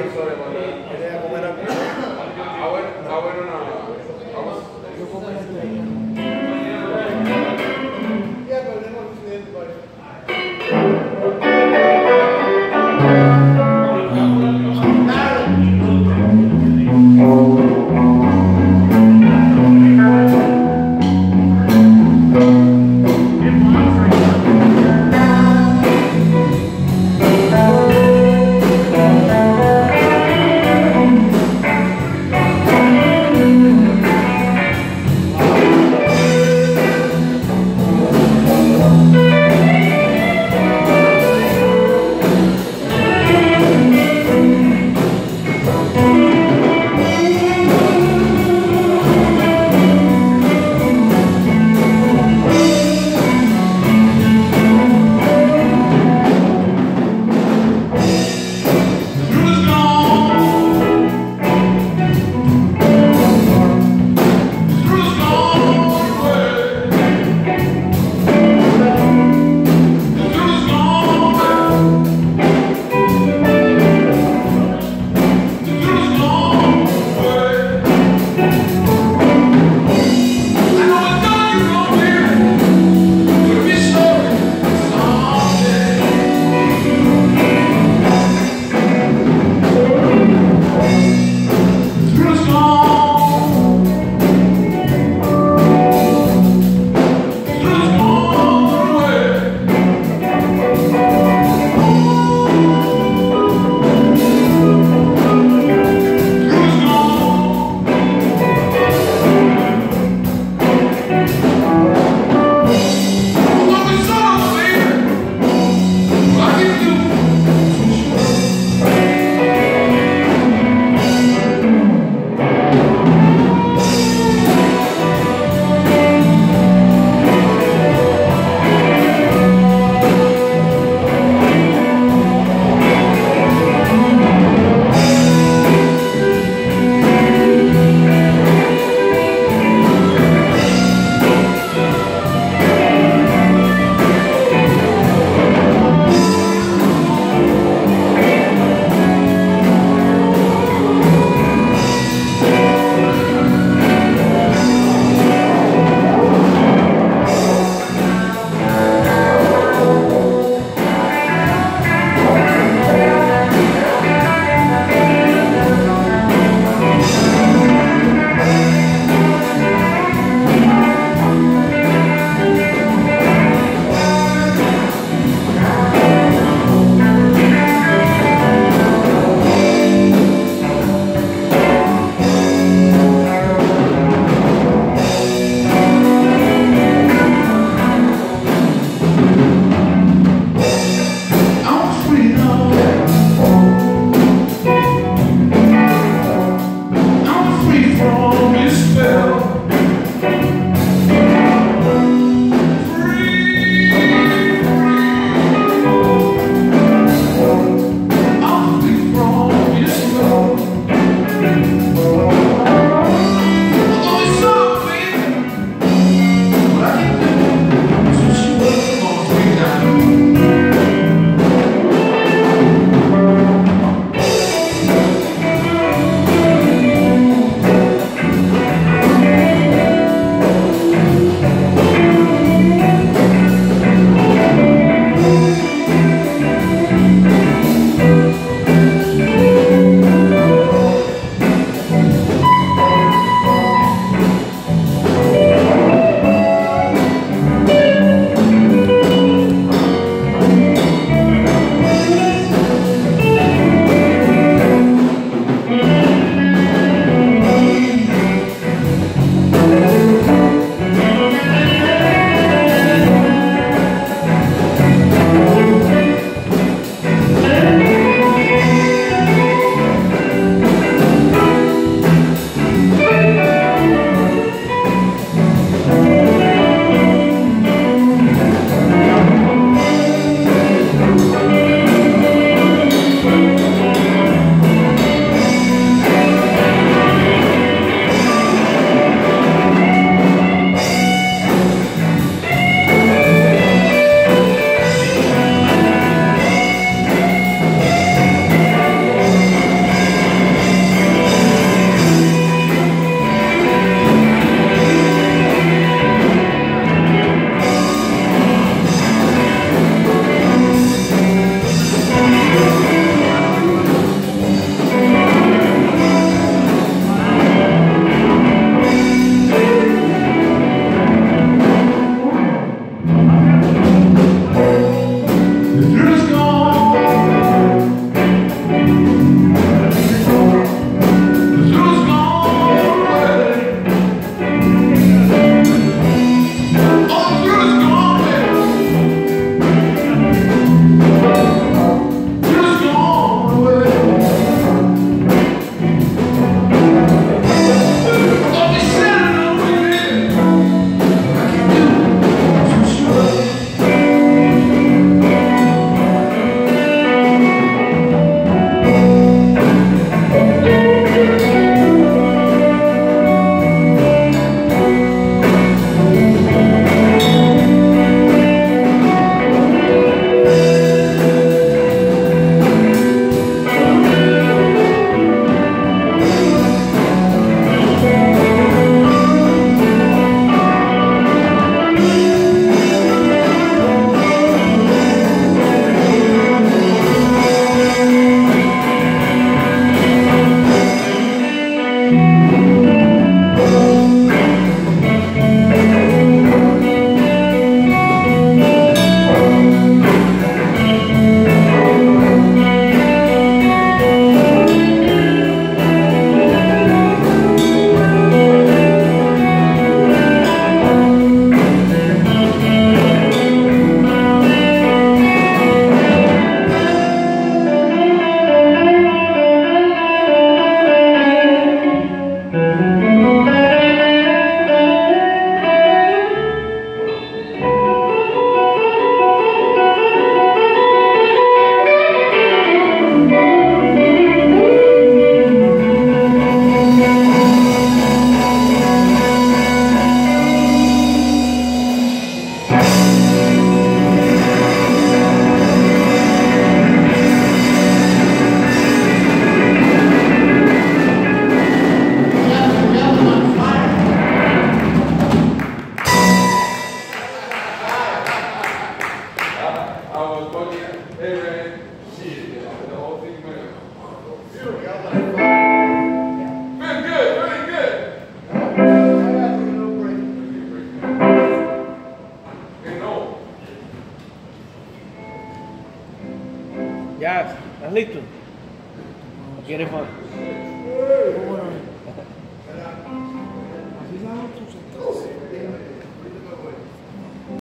Paraíso de Bolivia.